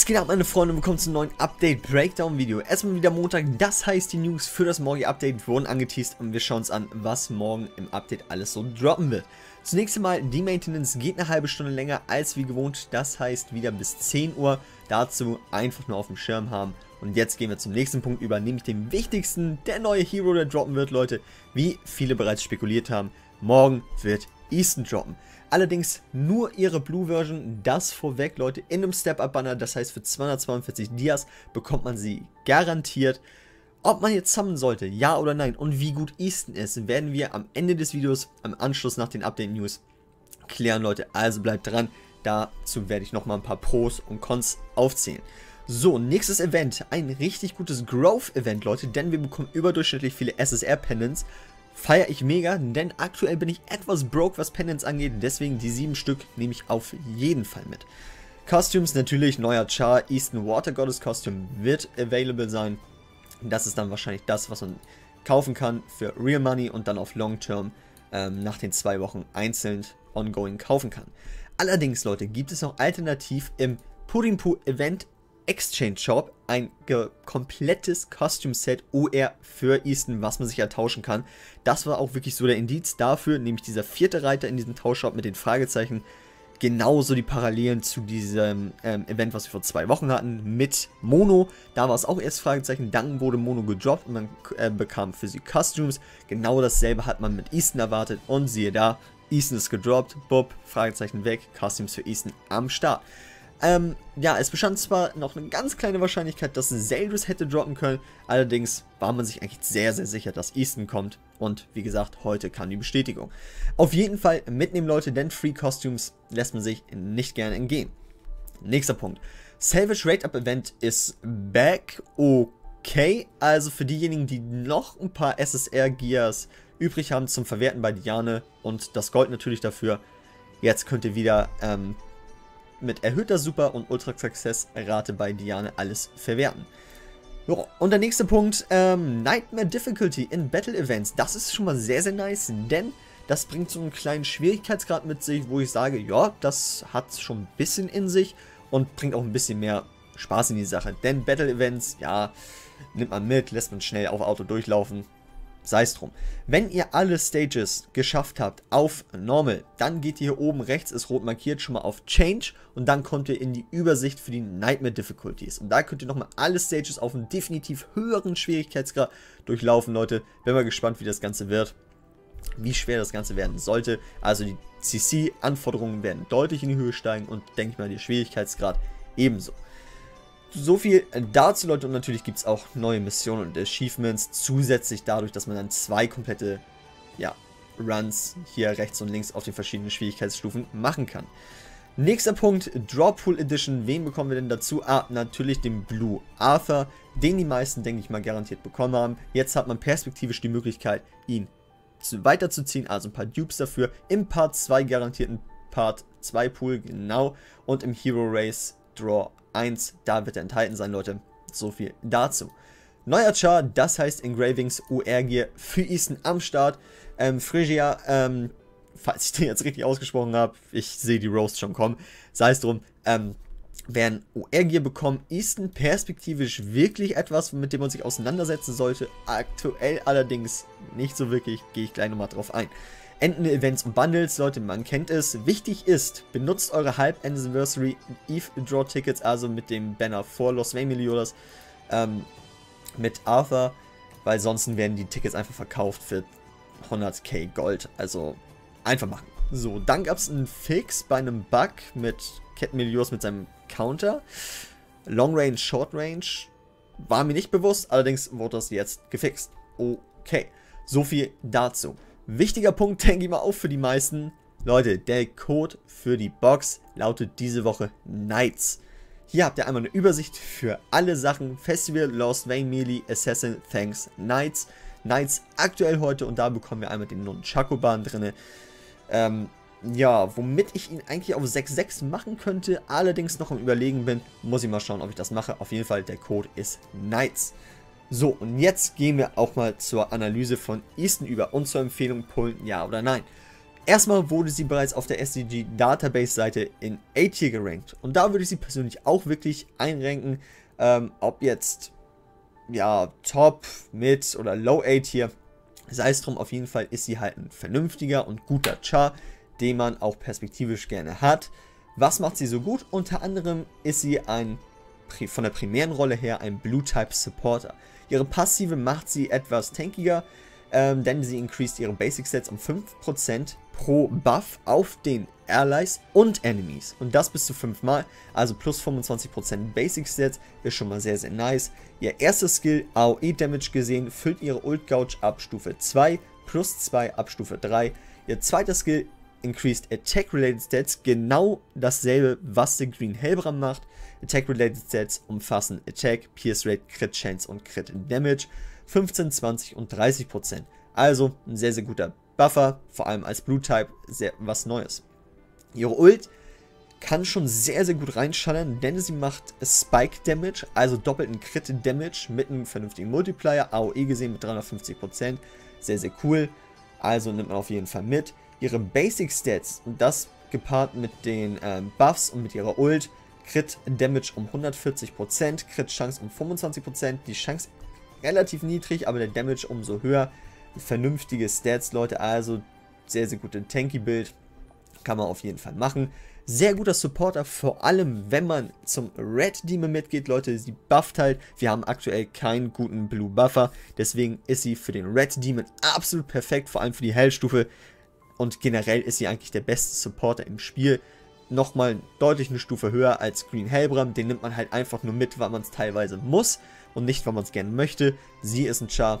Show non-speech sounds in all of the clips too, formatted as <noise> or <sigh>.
Was geht ab meine Freunde, willkommen zum neuen Update Breakdown Video. Erstmal wieder Montag, das heißt die News für das morgige Update wurden angeteased und wir schauen uns an, was morgen im Update alles so droppen wird. Zunächst einmal, die Maintenance geht eine halbe Stunde länger als wie gewohnt, das heißt wieder bis 10 Uhr. Dazu einfach nur auf dem Schirm haben. Und jetzt gehen wir zum nächsten Punkt über, nämlich dem wichtigsten, der neue Hero, der droppen wird, Leute. Wie viele bereits spekuliert haben, morgen wird Easton droppen. Allerdings nur ihre Blue-Version, das vorweg, Leute, in einem Step-Up-Banner, das heißt für 242 Dias bekommt man sie garantiert. Ob man jetzt sammeln sollte, ja oder nein und wie gut Easton ist, werden wir am Ende des Videos, am Anschluss nach den Update-News klären, Leute. Also bleibt dran, dazu werde ich nochmal ein paar Pros und Cons aufzählen. So, nächstes Event, ein richtig gutes Growth-Event, Leute, denn wir bekommen überdurchschnittlich viele SSR-Pendants feiere ich mega, denn aktuell bin ich etwas broke, was Pendants angeht, deswegen die sieben Stück nehme ich auf jeden Fall mit. Costumes natürlich, neuer Char, Eastern Water Goddess Costume wird available sein. Das ist dann wahrscheinlich das, was man kaufen kann für Real Money und dann auf Long Term ähm, nach den zwei Wochen einzeln ongoing kaufen kann. Allerdings, Leute, gibt es noch alternativ im Puddingpoo Event Exchange Shop ein komplettes Costume Set OR für Easton, was man sich ertauschen kann. Das war auch wirklich so der Indiz dafür, nämlich dieser vierte Reiter in diesem Tauschshop mit den Fragezeichen. Genauso die Parallelen zu diesem ähm, Event, was wir vor zwei Wochen hatten, mit Mono. Da war es auch erst Fragezeichen, dann wurde Mono gedroppt und man äh, bekam für sie Costumes. Genau dasselbe hat man mit Easton erwartet und siehe da, Easton ist gedroppt, Bob, Fragezeichen weg, Costumes für Easton am Start. Ähm, ja, es bestand zwar noch eine ganz kleine Wahrscheinlichkeit, dass Zeldris hätte droppen können, allerdings war man sich eigentlich sehr, sehr sicher, dass Easton kommt. Und wie gesagt, heute kam die Bestätigung. Auf jeden Fall mitnehmen Leute, denn Free Costumes lässt man sich nicht gerne entgehen. Nächster Punkt. Salvage Rate Up Event ist back okay. Also für diejenigen, die noch ein paar SSR Gears übrig haben zum Verwerten bei Diane und das Gold natürlich dafür. Jetzt könnt ihr wieder ähm, mit erhöhter Super- und Ultra-Success-Rate bei Diane alles verwerten. Und der nächste Punkt, ähm, Nightmare Difficulty in Battle Events. Das ist schon mal sehr, sehr nice, denn das bringt so einen kleinen Schwierigkeitsgrad mit sich, wo ich sage, ja, das hat schon ein bisschen in sich und bringt auch ein bisschen mehr Spaß in die Sache. Denn Battle Events, ja, nimmt man mit, lässt man schnell auf Auto durchlaufen, sei es drum. Wenn ihr alle Stages geschafft habt auf Normal, dann geht ihr hier oben rechts, ist rot markiert, schon mal auf Change und dann kommt ihr in die Übersicht für die Nightmare Difficulties. Und da könnt ihr nochmal alle Stages auf einen definitiv höheren Schwierigkeitsgrad durchlaufen, Leute. Bin mal gespannt, wie das Ganze wird. Wie schwer das Ganze werden sollte. Also die CC-Anforderungen werden deutlich in die Höhe steigen und denke ich mal, der Schwierigkeitsgrad ebenso. So viel dazu, Leute. Und natürlich gibt es auch neue Missionen und Achievements. Zusätzlich dadurch, dass man dann zwei komplette ja, Runs hier rechts und links auf den verschiedenen Schwierigkeitsstufen machen kann. Nächster Punkt, Drawpool Edition. Wen bekommen wir denn dazu? Ah, natürlich den Blue Arthur, den die meisten, denke ich mal, garantiert bekommen haben. Jetzt hat man perspektivisch die Möglichkeit, ihn weiterzuziehen, also ein paar Dupes dafür. Im Part 2 garantierten Part 2 Pool, genau. Und im Hero Race Draw 1, da wird er enthalten sein, Leute. So viel dazu. Neuer Char, das heißt Engravings UR Gear für Easton am Start. Ähm, Phrygia, ähm, falls ich den jetzt richtig ausgesprochen habe, ich sehe die Roast schon kommen, sei es drum, ähm, werden UR-Gear bekommen. Easton perspektivisch wirklich etwas, mit dem man sich auseinandersetzen sollte. Aktuell allerdings nicht so wirklich, gehe ich gleich nochmal drauf ein. Endende Events und Bundles, Leute, man kennt es. Wichtig ist, benutzt eure Halb-Anniversary Eve Draw Tickets, also mit dem Banner vor Los Meliodas, ähm, mit Arthur, weil sonst werden die Tickets einfach verkauft für 100k Gold. Also einfach machen. So, dann gab es einen Fix bei einem Bug mit Cat Melios mit seinem Counter. Long Range, Short Range war mir nicht bewusst, allerdings wurde das jetzt gefixt. Okay, so viel dazu. Wichtiger Punkt, <laughs> denke ich mal auch für die meisten. Leute, der Code für die Box lautet diese Woche Knights. Hier habt ihr einmal eine Übersicht für alle Sachen. Festival, Lost, Vayne Melee, Assassin, Thanks, Knights. Knights aktuell heute und da bekommen wir einmal den Nunchaku-Bahn drin. Ähm, ja, womit ich ihn eigentlich auf 6.6 machen könnte, allerdings noch am überlegen bin, muss ich mal schauen, ob ich das mache. Auf jeden Fall, der Code ist Knights. So, und jetzt gehen wir auch mal zur Analyse von Easton über und zur Empfehlung Pullen, ja oder nein. Erstmal wurde sie bereits auf der SDG Database Seite in A-Tier gerankt. Und da würde ich sie persönlich auch wirklich einranken, ähm, ob jetzt ja Top, Mid oder Low A-Tier. Sei es drum, auf jeden Fall ist sie halt ein vernünftiger und guter Char, den man auch perspektivisch gerne hat. Was macht sie so gut? Unter anderem ist sie ein von der primären Rolle her ein Blue-Type Supporter. Ihre Passive macht sie etwas tankiger, ähm, denn sie increased ihre Basic Stats um 5% pro Buff auf den Allies und Enemies. Und das bis zu 5 Mal, also plus 25% Basic Stats, ist schon mal sehr, sehr nice. Ihr erster Skill, AOE Damage gesehen, füllt ihre Ult Gouge ab Stufe 2, plus 2 ab Stufe 3. Ihr zweiter Skill, Increased Attack-Related Stats, genau dasselbe, was der Green Hellbrand macht. Attack-Related Stats umfassen Attack, Pierce Rate, Crit Chance und Crit Damage, 15, 20 und 30%. Also ein sehr, sehr guter Buffer, vor allem als Blue-Type, sehr was Neues. Ihre Ult kann schon sehr, sehr gut reinschallern, denn sie macht Spike Damage, also doppelten Crit Damage mit einem vernünftigen Multiplier, AOE gesehen mit 350%, sehr, sehr cool, also nimmt man auf jeden Fall mit ihre Basic Stats und das gepaart mit den ähm, Buffs und mit ihrer Ult. Crit Damage um 140%, Crit Chance um 25%, die Chance relativ niedrig, aber der Damage umso höher. Vernünftige Stats, Leute, also sehr, sehr gute Tanky-Build, kann man auf jeden Fall machen. Sehr guter Supporter, vor allem wenn man zum Red Demon mitgeht, Leute, sie bufft halt. Wir haben aktuell keinen guten Blue Buffer, deswegen ist sie für den Red Demon absolut perfekt, vor allem für die Hellstufe. Und generell ist sie eigentlich der beste Supporter im Spiel. Nochmal deutlich eine Stufe höher als Green Hellbram. Den nimmt man halt einfach nur mit, weil man es teilweise muss und nicht, weil man es gerne möchte. Sie ist ein Char,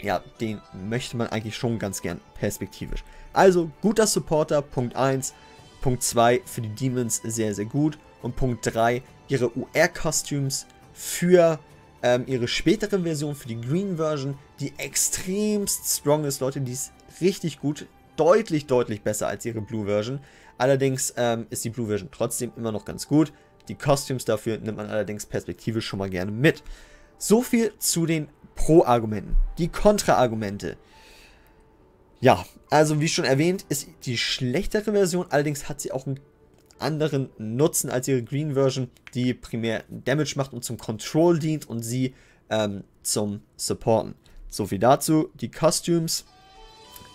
ja, den möchte man eigentlich schon ganz gern perspektivisch. Also, guter Supporter, Punkt 1. Punkt 2, für die Demons sehr, sehr gut. Und Punkt 3, ihre UR-Costumes für ähm, ihre spätere Version, für die Green Version, die extremst strong ist, Leute, die ist richtig gut deutlich, deutlich besser als ihre Blue Version. Allerdings ähm, ist die Blue Version trotzdem immer noch ganz gut. Die Costumes dafür nimmt man allerdings perspektivisch schon mal gerne mit. So viel zu den Pro-Argumenten. Die Kontra-Argumente. Ja, also wie schon erwähnt, ist die schlechtere Version, allerdings hat sie auch einen anderen Nutzen als ihre Green Version, die primär Damage macht und zum Control dient und sie ähm, zum Supporten. So viel dazu. Die Costumes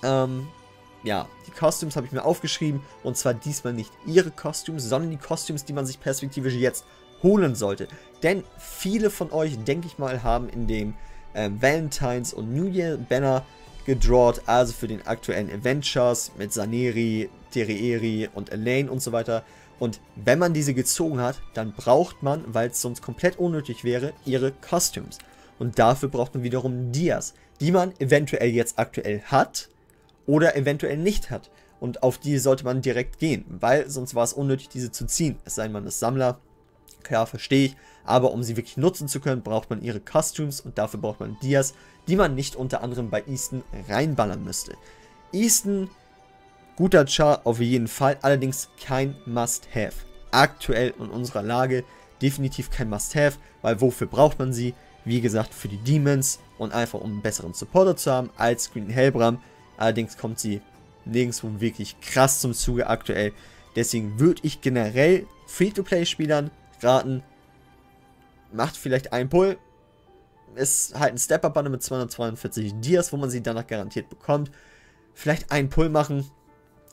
ähm, ja, die Costumes habe ich mir aufgeschrieben. Und zwar diesmal nicht ihre Costumes, sondern die Costumes, die man sich perspektivisch jetzt holen sollte. Denn viele von euch, denke ich mal, haben in dem ähm, Valentines und New Year Banner gedrawt, also für den aktuellen Adventures mit Saneri, Terieri und Elaine und so weiter. Und wenn man diese gezogen hat, dann braucht man, weil es sonst komplett unnötig wäre, ihre Costumes. Und dafür braucht man wiederum Dias, die man eventuell jetzt aktuell hat, oder eventuell nicht hat. Und auf die sollte man direkt gehen, weil sonst war es unnötig, diese zu ziehen. Es sei denn, man ist Sammler, klar, verstehe ich. Aber um sie wirklich nutzen zu können, braucht man ihre Costumes und dafür braucht man Dias, die man nicht unter anderem bei Easton reinballern müsste. Easton, guter Char auf jeden Fall, allerdings kein Must-Have. Aktuell in unserer Lage definitiv kein Must-Have, weil wofür braucht man sie? Wie gesagt, für die Demons und einfach um einen besseren Supporter zu haben als Green Hellbram Allerdings kommt sie nirgendwo wirklich krass zum Zuge aktuell. Deswegen würde ich generell Free-to-Play-Spielern raten, macht vielleicht einen Pull. Ist halt ein Step-Up-Banner mit 242 Dias, wo man sie danach garantiert bekommt. Vielleicht einen Pull machen.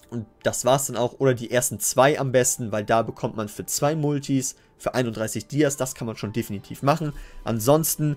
Und das war's dann auch. Oder die ersten zwei am besten, weil da bekommt man für zwei Multis, für 31 Dias, das kann man schon definitiv machen. Ansonsten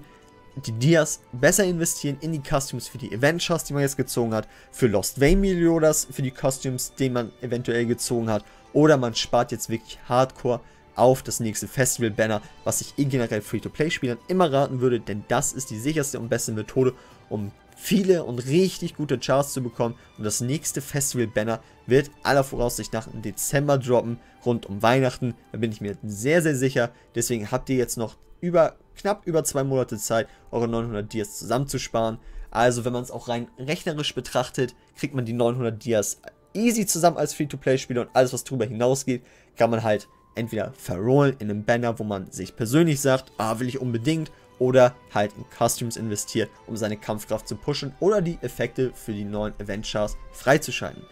die Dias besser investieren in die Costumes für die Adventures, die man jetzt gezogen hat, für Lost Vein Meliodas, für die Costumes, die man eventuell gezogen hat, oder man spart jetzt wirklich Hardcore auf das nächste Festival-Banner, was ich eh generell Free-to-Play-Spielern immer raten würde, denn das ist die sicherste und beste Methode, um viele und richtig gute Charts zu bekommen. Und das nächste Festival-Banner wird aller Voraussicht nach im Dezember droppen, rund um Weihnachten. Da bin ich mir sehr, sehr sicher. Deswegen habt ihr jetzt noch über knapp über zwei Monate Zeit, eure 900 Dias zusammenzusparen. Also wenn man es auch rein rechnerisch betrachtet, kriegt man die 900 Dias easy zusammen als Free-to-Play-Spieler und alles, was darüber hinausgeht, kann man halt entweder verrollen in einem Banner, wo man sich persönlich sagt, ah, will ich unbedingt, oder halt in Costumes investiert, um seine Kampfkraft zu pushen oder die Effekte für die neuen Event-Chars freizuschalten.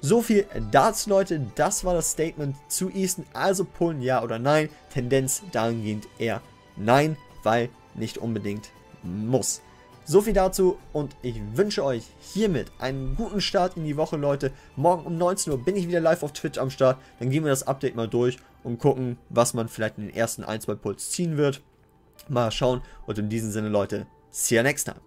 So viel dazu, Leute. Das war das Statement zu Easton. Also pullen ja oder nein. Tendenz dahingehend eher nein, weil nicht unbedingt muss. So viel dazu und ich wünsche euch hiermit einen guten Start in die Woche, Leute. Morgen um 19 Uhr bin ich wieder live auf Twitch am Start. Dann gehen wir das Update mal durch und gucken, was man vielleicht in den ersten 1, 2 Puls ziehen wird. Mal schauen und in diesem Sinne, Leute, see you next time.